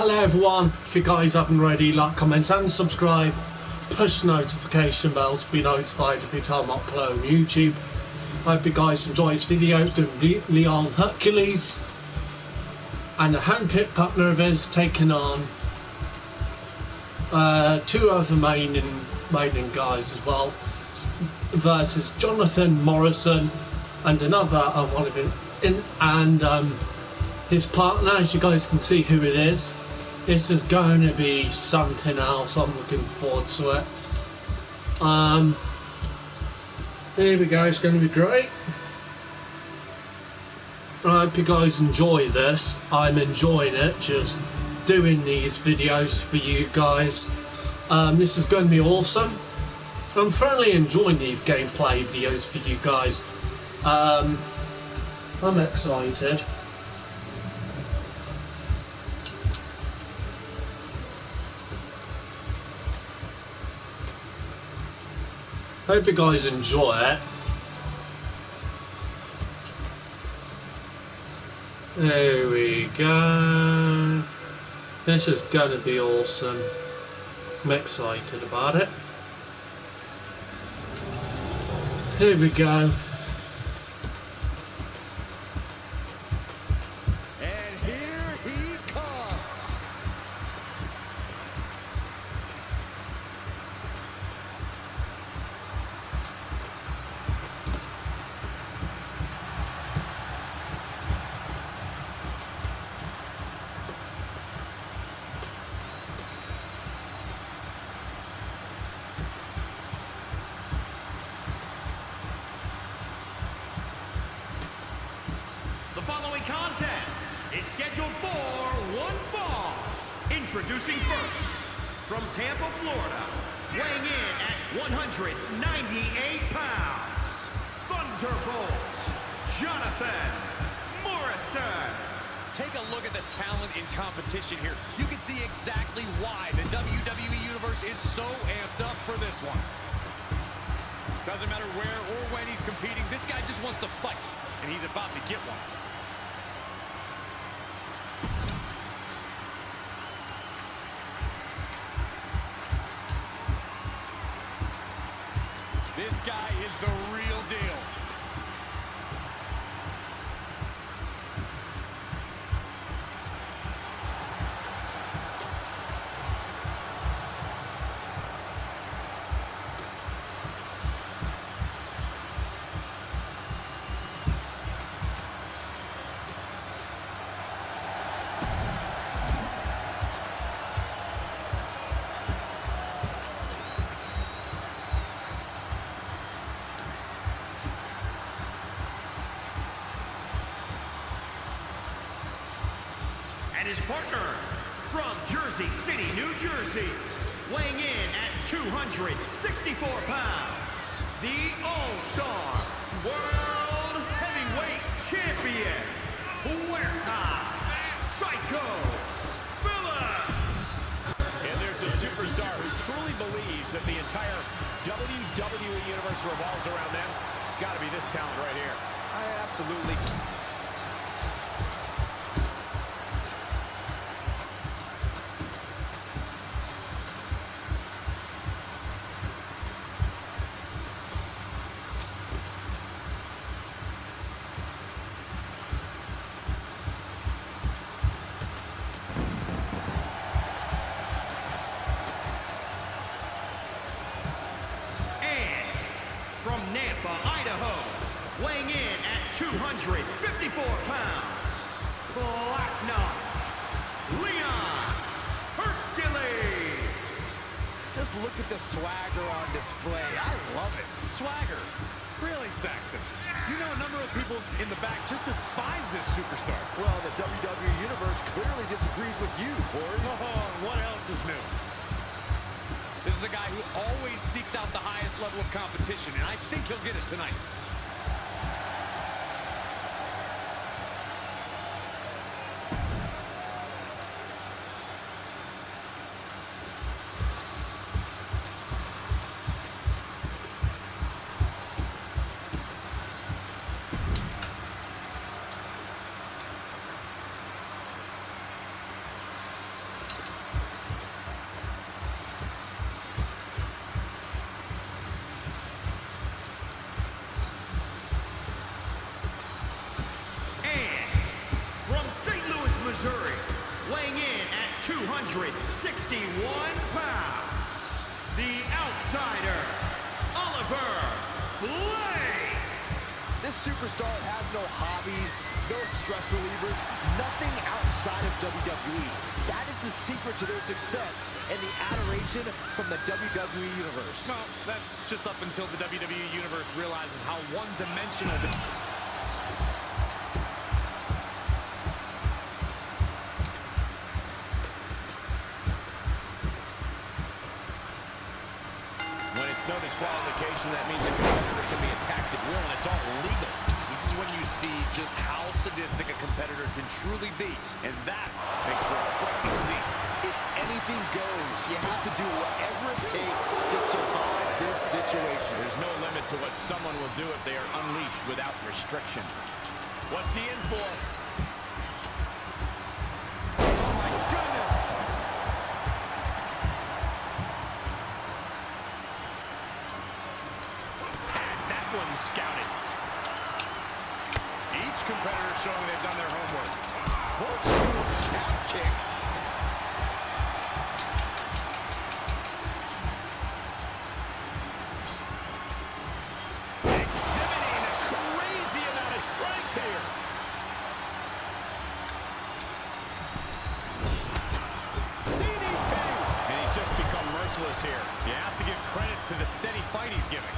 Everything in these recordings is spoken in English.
Hello everyone, if you guys haven't already, like, comment and subscribe. Push notification bell to be notified every time I upload on YouTube. I hope you guys enjoy this video. It's be Leon Hercules and a handpicked partner of his taking on uh, two other main and main guys as well versus Jonathan Morrison and another uh, one of him and um, his partner as you guys can see who it is this is going to be something else I'm looking forward to it. Um here we go it's going to be great. I hope you guys enjoy this. I'm enjoying it just doing these videos for you guys. Um, this is going to be awesome. I'm thoroughly enjoying these gameplay videos for you guys. Um, I'm excited. Hope you guys enjoy it. There we go. This is gonna be awesome. I'm excited about it. Here we go. Introducing first, from Tampa, Florida, weighing in at 198 pounds, Thunderbolt, Jonathan Morrison. Take a look at the talent in competition here. You can see exactly why the WWE Universe is so amped up for this one. Doesn't matter where or when he's competing, this guy just wants to fight, and he's about to get one. This guy is the real deal. His partner from Jersey City, New Jersey, weighing in at 264 pounds, the All-Star World Heavyweight Champion, Huerta Psycho Phillips. And there's a superstar who truly believes that the entire WWE Universe revolves around them. It's got to be this talent right here. I absolutely I love it. Swagger? Really, Saxton? You know a number of people in the back just despise this superstar. Well, the WWE Universe clearly disagrees with you, Corey. Oh, what else is new? This is a guy who always seeks out the highest level of competition, and I think he'll get it tonight. Pounds, the outsider, Oliver Blake. This superstar has no hobbies, no stress relievers, nothing outside of WWE. That is the secret to their success and the adoration from the WWE Universe. Well, that's just up until the WWE Universe realizes how one-dimensional the... When it's no disqualification, that means a competitor can be attacked at will, and it's all legal. This is when you see just how sadistic a competitor can truly be, and that makes for a frightening scene. It's anything goes. You have to do whatever it takes to survive this situation. There's no limit to what someone will do if they are unleashed without restriction. What's he in for? Oh, my goodness! Had that one scouted. Each competitor showing they've done their homework. Horsepower calf kick. Exhibiting a crazy amount of strength here. DDT! And he's just become here. You have to give credit to the steady fight he's giving.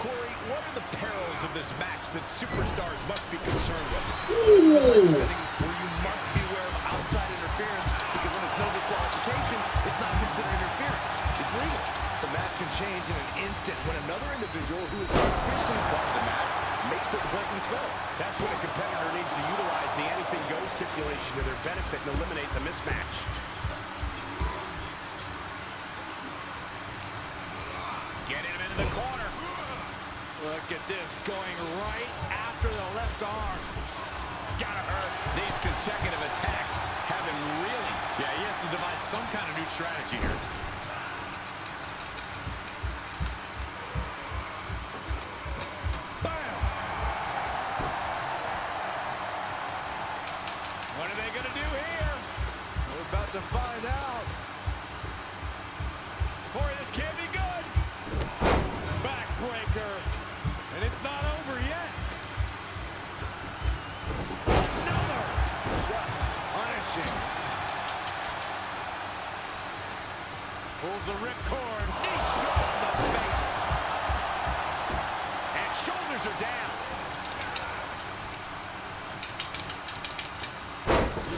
Corey, what are the perils of this match that superstars must be concerned with? This is the type of setting where you must beware of outside interference because when there's no disqualification, it's not considered interference. It's legal. The match can change in an instant when another individual who is officially part of the match makes their presence felt. That's when a competitor needs to utilize the anything goes stipulation to their benefit and eliminate the mismatch. Getting him into the corner. Look at this, going right after the left arm. Gotta hurt. These consecutive attacks have him really. Yeah, he has to devise some kind of new strategy here. Bam! What are they gonna do here? We're about to find out. Corey, this can't be good. Backbreaker. And it's not over yet. Another. Just punishing. Pulls the ripcord. Knee strikes to the face. And shoulders are down.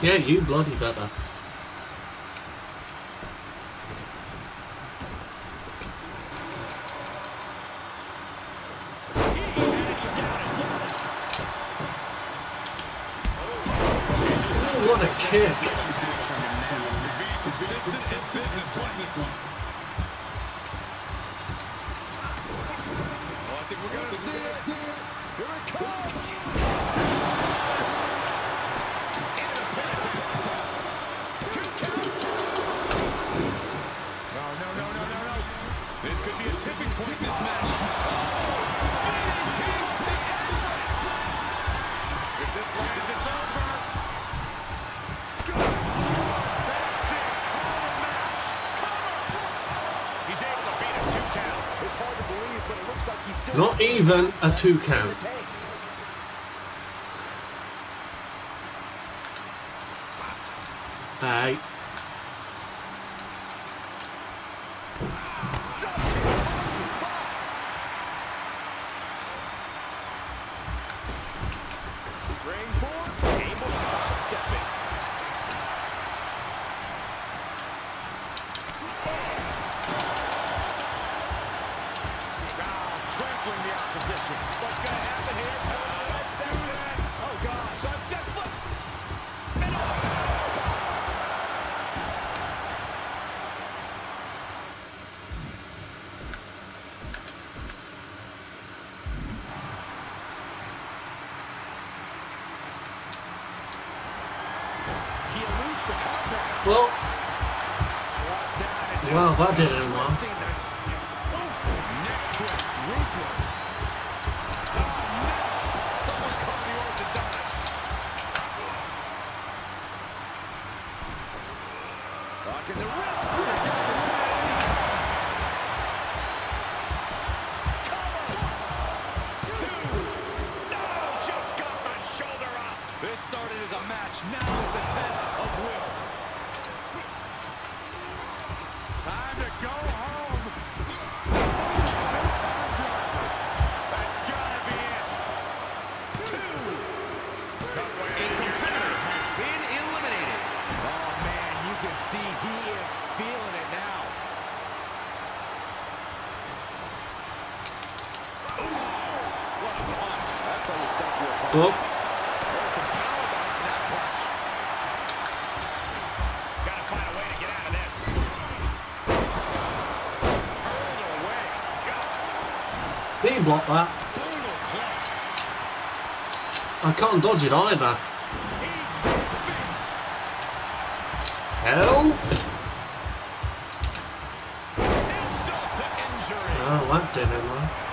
Yeah, you bloody better. Not even a two count. Hey. Springboard, able to sidestep it. Now trampling the opposition. What's going to happen here? Sunset flip. Oh, God. Sunset flip. And oh. He eludes the contact. Well, Well, that didn't work. twisting the- Ooh, Neck twist, ruthless. Oh, no. Someone call the orthodontist. Oh, There's some power behind that punch. Gotta find a way to get out of this. Hurled away. God, did he block that? brutal club. I can't dodge it either. Hell? Insult to injury. Oh, that didn't work.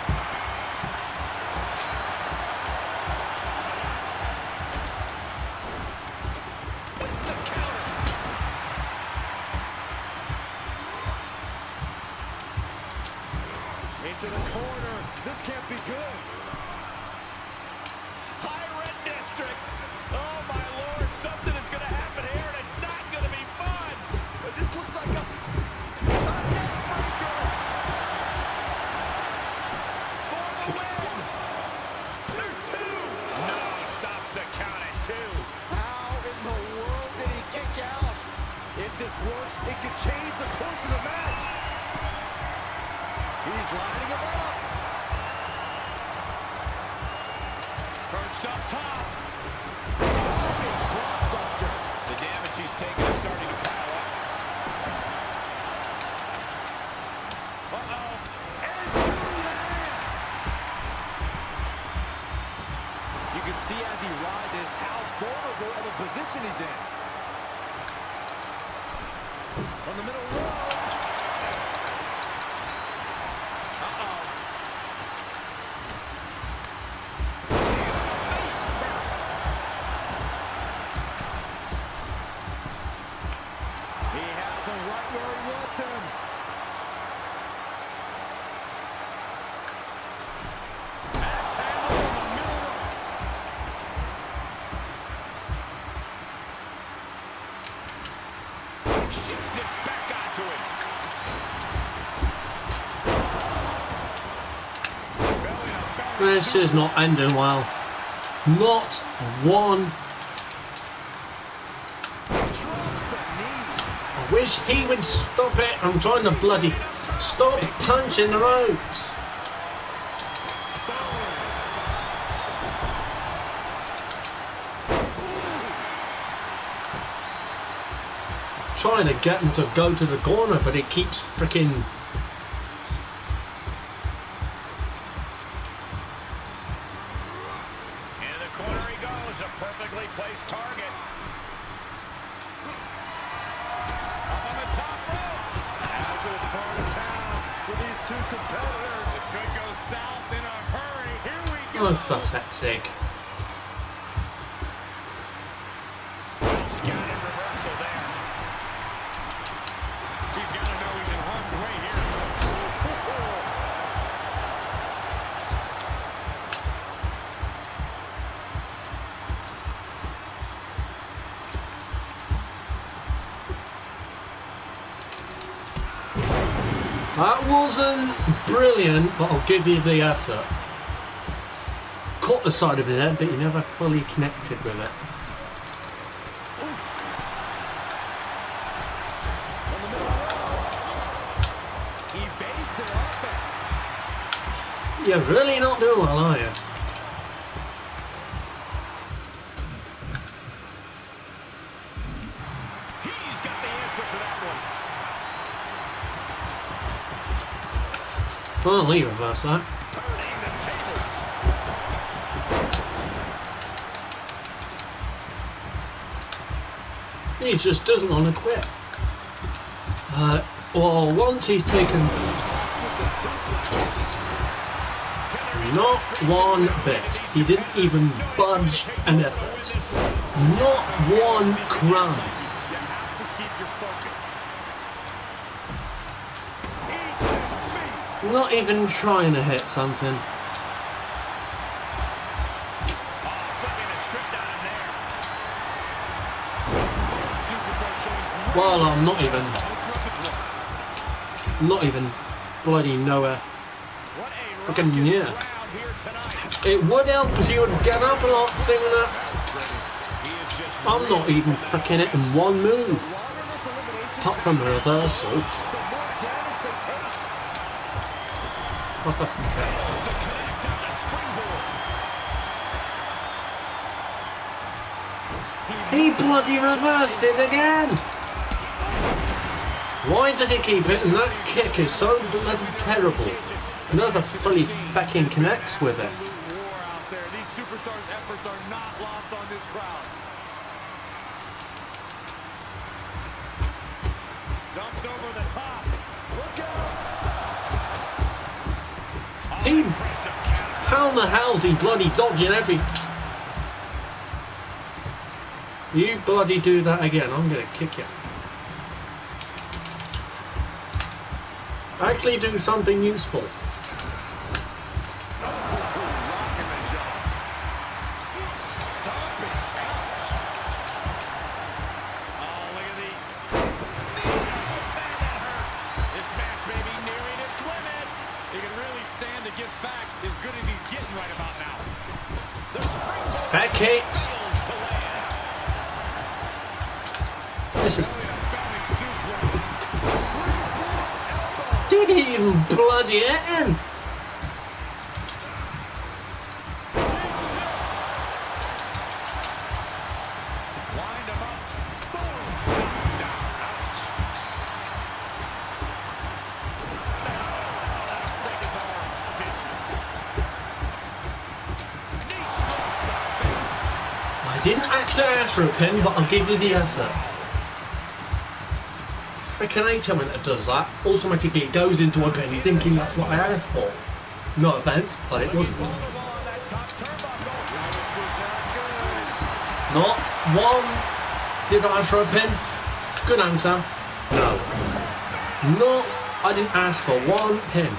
Perched up top. Diving blockbuster. The damage he's taken is starting to pile up. Uh-oh. And Superman! You can see as he rises how vulnerable of a position he's in. From the middle row. Uh-oh. Hands face first. He has him right where he wants him. Axe handle in the middle row. Shifts it back onto him. Belly to belly. This is not ending well. Not one. I wish he would stop it. I'm trying to bloody stop punching the ropes. Trying to get him to go to the corner, but he keeps freaking. Into the corner he goes. A perfectly placed target. Up on the top rope. Out to this part of town for these two competitors. This could go south in a hurry. Here we go. Oh, for fuck's sake. Well scouted reversal there. He's got to know he's in harm's way here. That wasn't brilliant, but I'll give you the effort. Caught the side of his head, but you never fully connected with it. From the middle row. Evades their offense. You're really not doing well, are you? He's got the answer for that one. Finally, reverse that. He just doesn't want to quit. Uh, well, once he's taken not one bit, he didn't even budge an effort. Not one crumb. You have to keep your focus. Eat the feet. Not even trying to hit something. Well, I'm not even, not even bloody nowhere. Fucking tonight. It would help if you would get up a lot sooner. I'm not even freaking it in one move. Apart from the reversal. the more damage they take. What the f- fails to connect on the springboard. He bloody reversed it again! Why does he keep it? And that kick is so bloody terrible. Another fully fucking connects with it. These superstars' efforts are not lost on this crowd. Dumped over the top. How the hell's he bloody dodging every... You bloody do that again, I'm gonna kick you. Actually do something useful. Back fails. This is... Did he bloody it for a pin, but I'll give you the effort. Freaking when it does that. Automatically goes into a pin thinking that's what I asked for. No offense, but it wasn't. That not. Not one. Did I ask for a pin? Good answer. No. No, I didn't ask for one pin.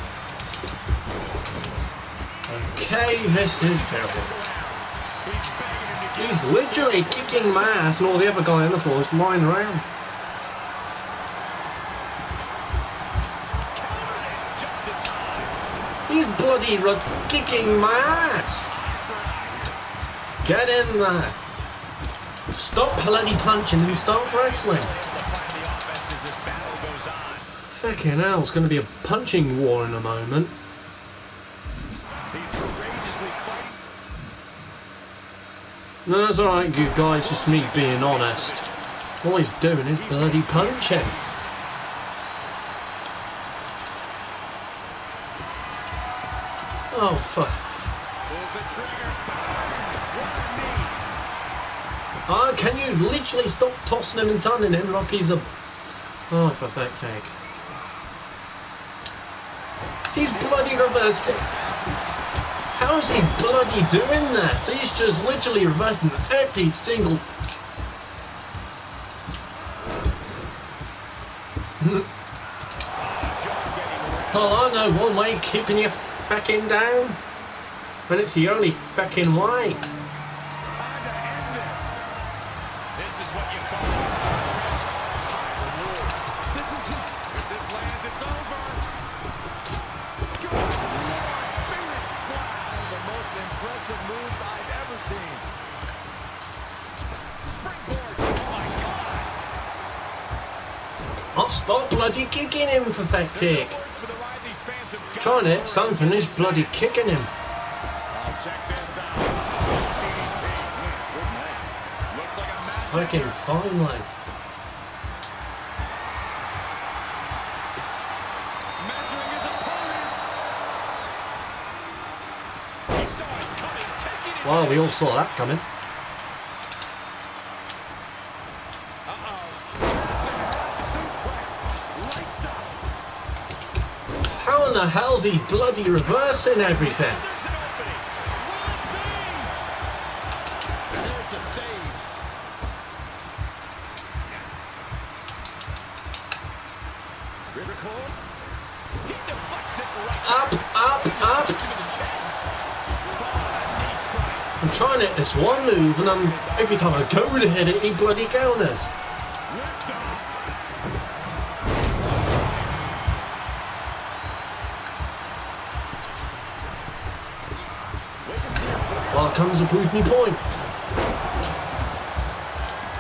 Okay, this is terrible. He's literally kicking my ass and all the other guy on the floor is lying around. in. He's bloody kicking my ass. Get in there. Stop bloody punching and start wrestling. Fucking hell, it's going to be a punching war in a moment. No, that's alright, you guys, just me being honest. All he's doing is bloody punching. Oh, fuck. Oh, can you literally stop tossing him and turning him like he's a... Oh, for fuck's sake. He's bloody reversed it. How is he bloody doing this? He's just literally reversing every single... Hmm. Oh, I know one way keeping you fucking down. But it's the only fucking way. Stop bloody kicking him for have got. Trying it, something is bloody kicking him. Fucking taking it. Well, we all saw that coming. The hell's he bloody reversing everything? Up, up, up. I'm trying it this one move and I'm every time I go to hit it, he bloody counters. Lift off. Wait to see it. Prove me point.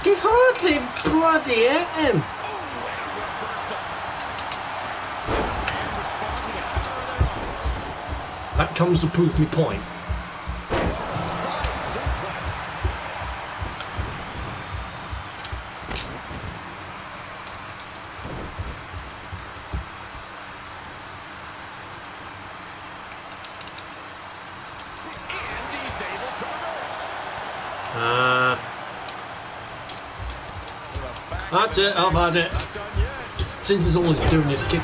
He hardly bloody hit him. And a reversal. And respond with a counter of their own. That comes to prove me point. Side suplex. Uh, it, I've had it. Since he's always doing his kick.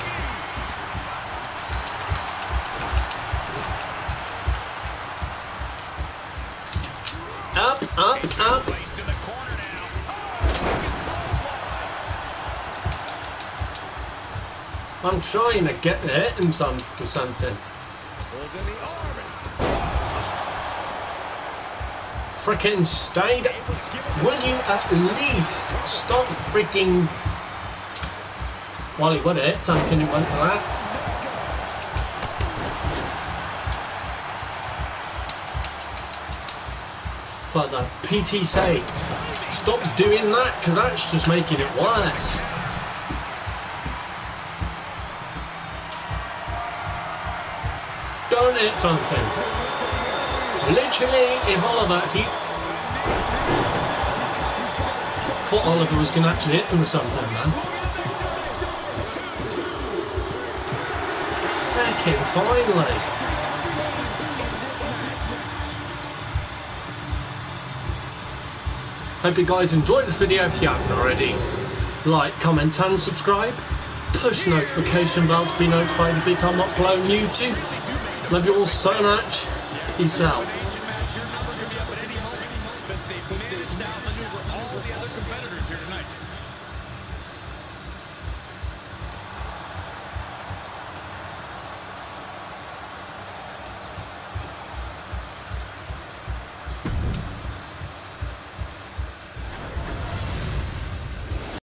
Up, up, up. I'm trying to get hit him some for something. Freaking stayed. Will you at least stop freaking. Well, he would hit something, he went for that. For the PT sake, stop doing that because that's just making it worse. Don't hit something. Literally, if Oliver, if you thought Oliver was going to actually hit him with something, man. Fucking finally. Hope you guys enjoyed this video if you haven't already. Like, comment and subscribe. Push notification bell to be notified every time I upload YouTube. Love you all so much. Peace out.